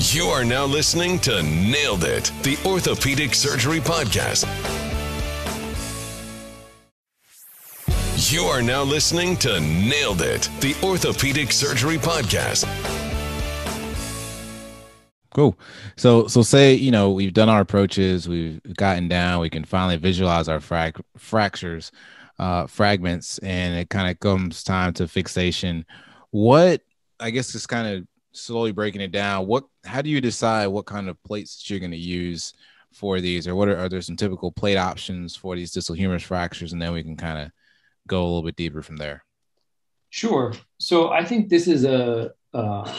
You are now listening to Nailed It, the Orthopedic Surgery Podcast. You are now listening to Nailed It, the Orthopedic Surgery Podcast. Cool. So, so say you know we've done our approaches, we've gotten down, we can finally visualize our frag- fractures, uh, fragments, and it kind of comes time to fixation. What I guess just kind of slowly breaking it down. What, how do you decide what kind of plates you're going to use for these, or what are, are there some typical plate options for these distal humerus fractures, and then we can kind of go a little bit deeper from there. Sure. So I think this is a uh,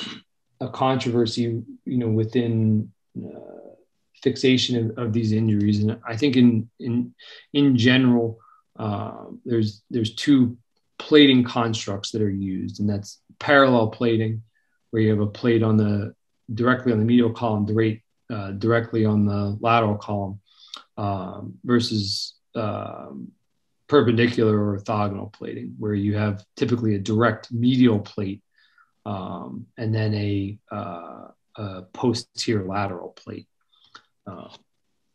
a controversy, you know, within uh, fixation of, of, these injuries, and I think in in in general, uh, there's there's two plating constructs that are used, and that's parallel plating, where you have a plate on the directly on the medial column, direct, uh, directly on the lateral column, um, versus um, perpendicular or orthogonal plating, where you have typically a direct medial plate um, and then a, uh, a, posterior lateral plate. Uh,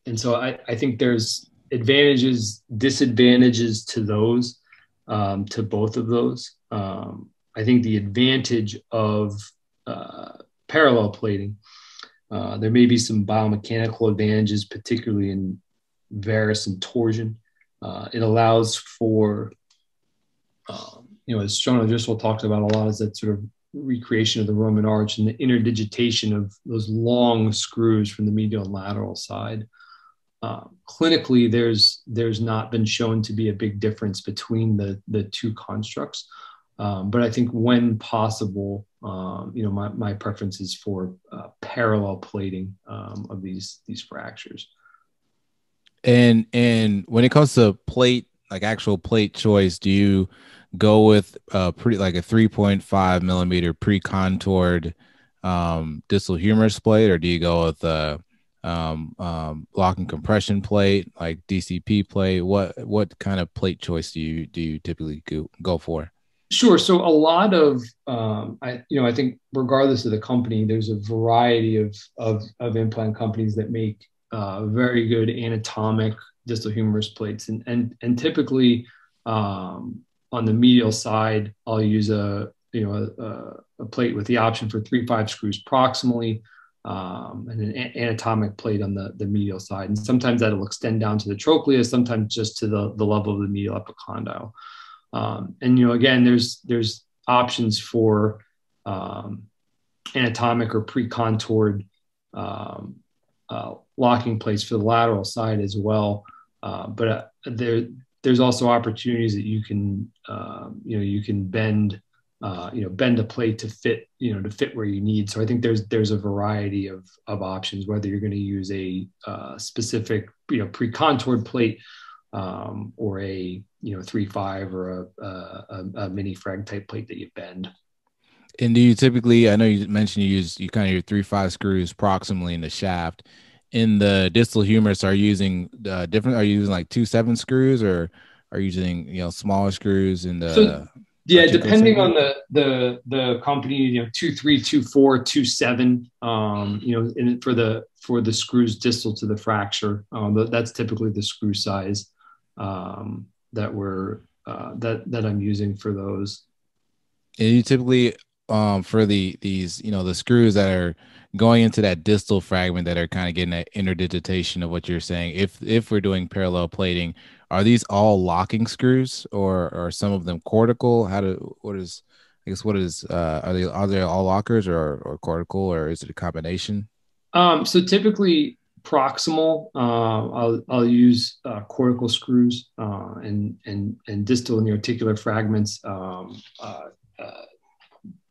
and so I, I, think there's advantages, disadvantages to those, um, to both of those. Um, I think the advantage of uh, parallel plating, uh, there may be some biomechanical advantages, particularly in varus and torsion. Uh, it allows for, um, you know, as Shawn O'Driscoll talked about a lot, is that sort of recreation of the Roman arch and the interdigitation of those long screws from the medial and lateral side. Uh, clinically, there's there's not been shown to be a big difference between the the two constructs, um, but I think when possible, um, you know, my, my preference is for uh, parallel plating um, of these these fractures. And and when it comes to plate, like actual plate choice, do you go with a pretty like a 3.5 millimeter pre-contoured um, distal humerus plate, or do you go with a um, um, lock and compression plate like DCP plate? What what kind of plate choice do you do you typically go, go for? Sure. So a lot of um, I you know I think regardless of the company, there's a variety of of, of implant companies that make uh, very good anatomic distal humerus plates, and and and typically um, on the medial side, I'll use a you know a, a plate with the option for three five screws proximally, um, and an anatomic plate on the the medial side. And sometimes that'll extend down to the trochlea, sometimes just to the the level of the medial epicondyle. Um, and you know again, there's there's options for um, anatomic or pre-contoured um, uh, locking plates for the lateral side as well. Uh, but uh, there there's also opportunities that you can um, you know you can bend uh, you know bend a plate to fit you know to fit where you need so i think there's there's a variety of of options whether you're going to use a uh, specific you know pre-contoured plate um, or a you know three five or a, a, a mini frag type plate that you bend. And do you typically i know you mentioned you use you kind of your three five screws proximally in the shaft. In the distal humerus are you using uh, different are you using like two seven screws or are you using you know smaller screws in the so, yeah depending on the the the company you know two three two four two seven um you know in, for the for the screws distal to the fracture um that's typically the screw size um that we're uh, that that i'm using for those. And you typically um for the these you know the screws that are going into that distal fragment that are kind of getting that interdigitation of what you're saying if if we're doing parallel plating are these all locking screws or are some of them cortical? How do what is i guess what is uh are they are they all lockers or or cortical or is it a combination? Um so typically proximal uh, I'll, I'll use uh, cortical screws uh, and and and distal and the articular fragments um, uh, uh,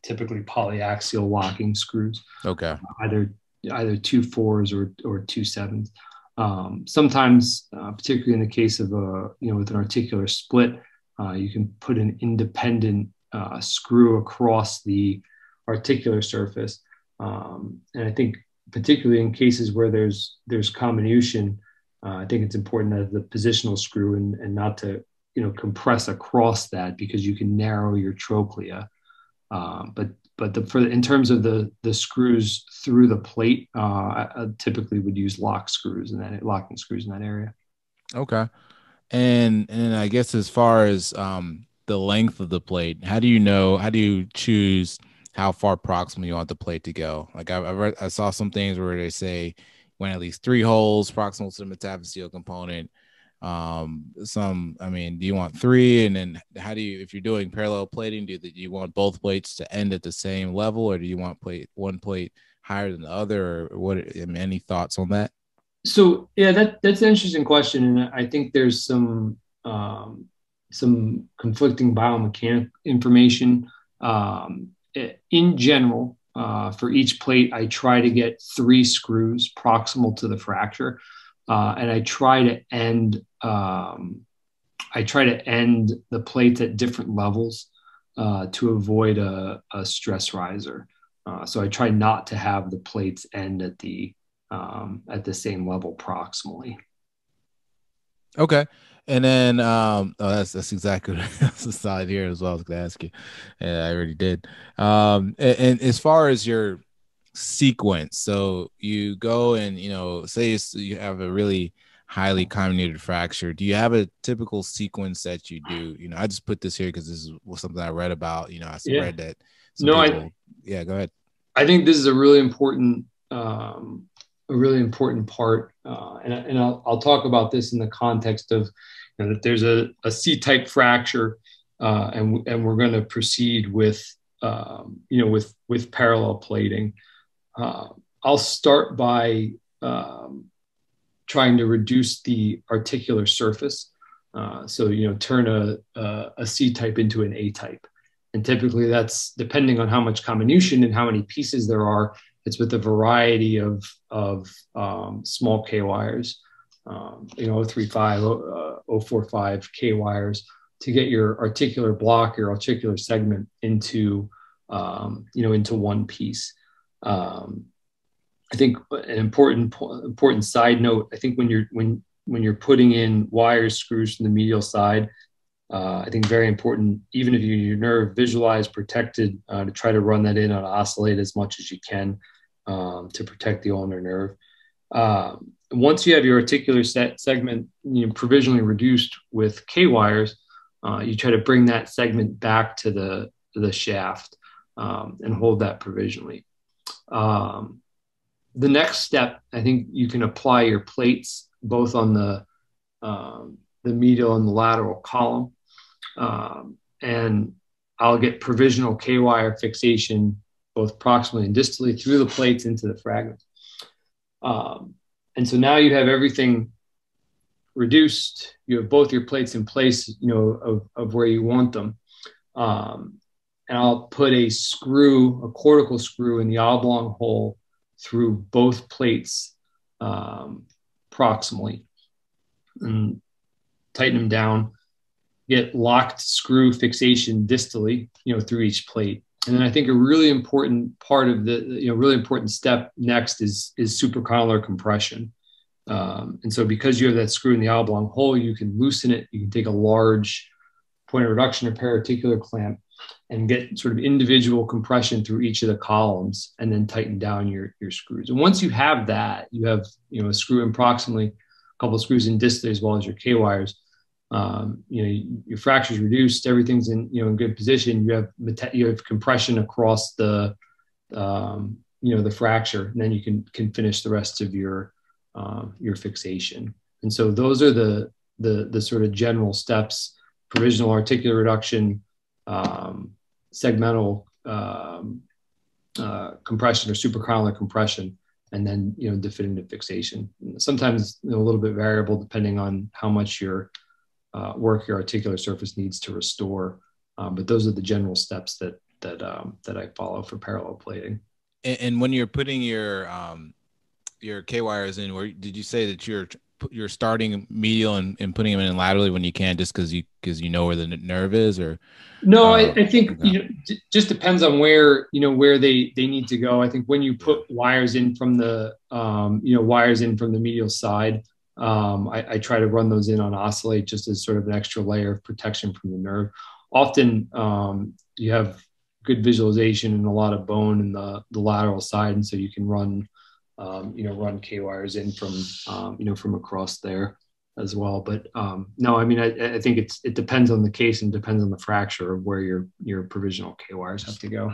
typically polyaxial locking screws. Okay. Either either two fours or or two sevens. Um, sometimes, uh, particularly in the case of a you know with an articular split, uh, you can put an independent uh, screw across the articular surface. Um, and I think particularly in cases where there's there's comminution, uh, I think it's important to have the positional screw and, and not to you know compress across that because you can narrow your trochlea. Um, but but the, for in terms of the the screws through the plate, uh, I, I typically would use lock screws and that locking screws in that area. Okay, and and I guess as far as um, the length of the plate, how do you know? How do you choose how far proximal you want the plate to go? Like I I, read, I saw some things where they say when at least three holes proximal to the metaphyseal component um some i mean do you want three? And then how do you if you're doing parallel plating do you, do you want both plates to end at the same level or do you want plate one plate higher than the other or what I mean, any thoughts on that? So yeah that that's an interesting question and i think there's some um some conflicting biomechanic information. Um in general uh, for each plate, I try to get three screws proximal to the fracture, uh, and I try to end um, I try to end the plates at different levels uh, to avoid a, a stress riser. Uh, so I try not to have the plates end at the um, at the same level proximally. Okay. And then um oh that's that's exactly that's the side here as well. I was gonna ask you. Yeah, I already did. Um and, and as far as your sequence, so you go and you know, say you have a really highly comminuted fracture. Do you have a typical sequence that you do? You know, I just put this here because this is something I read about. You know, I yeah. read that. No, people, I. Yeah, go ahead. I think this is a really important, um, a really important part, uh, and and I'll I'll talk about this in the context of you know, that there's a a C-type fracture, uh, and and we're going to proceed with um, you know with with parallel plating. Uh, I'll start by um, trying to reduce the articular surface. Uh, so, you know, turn a, a, a C type into an A type. And typically that's depending on how much comminution and how many pieces there are, it's with a variety of, of um, small K wires, um, you know, 035, uh, 045 K wires to get your articular block, your articular segment into, um, you know, into one piece. Um, I think an important important side note. I think when you're when when you're putting in wires screws from the medial side, uh, I think very important. Even if you your nerve visualized protected, uh, to try to run that in on oscillate as much as you can um, to protect the ulnar nerve. Um, once you have your articular set segment you know, provisionally reduced with K wires, uh, you try to bring that segment back to the the shaft um, and hold that provisionally. Um, the next step, I think you can apply your plates both on the um, the medial and the lateral column, um, and I'll get provisional K wire fixation both proximally and distally through the plates into the fragment. Um, and so now you have everything reduced. You have both your plates in place, you know, of, of where you want them. Um, and I'll put a screw, a cortical screw in the oblong hole through both plates um, proximally and tighten them down. Get locked screw fixation distally, you know, through each plate. And then I think a really important part of the, you know, really important step next is is supracondylar compression. Um, and so because you have that screw in the oblong hole, you can loosen it. You can take a large point of reduction or periarticular clamp and get sort of individual compression through each of the columns and then tighten down your, your screws. And once you have that, you have, you know, a screw in proximally, a couple screws in distally as well as your K wires. Um, you know, your fractures reduced, everything's in, you know, in good position. You have, you have compression across the, um, you know, the fracture, and then you can, can finish the rest of your, uh, your fixation. And so those are the, the, the sort of general steps, provisional articular reduction, um, segmental um, uh, compression or supracondylar compression, and then you know definitive fixation. Sometimes you know, a little bit variable depending on how much your uh, work your articular surface needs to restore. Um, but those are the general steps that that um, that I follow for parallel plating. And, and when you're putting your um, your K wires in, where did you say that you're you're starting medial and, and putting them in laterally when you can, just because you because you know where the nerve is, or no? Uh, I, I, think you know, d- just depends on where you know where they they need to go. I think when you put wires in from the um, you know wires in from the medial side, um, I, I, try to run those in on oscillate just as sort of an extra layer of protection from the nerve. Often um, you have good visualization and a lot of bone in the the lateral side, and so you can run um, you know run K wires in from um, you know from across there as well. But um, no, I mean I, I think it's it depends on the case and depends on the fracture of where your your provisional K wires have to go.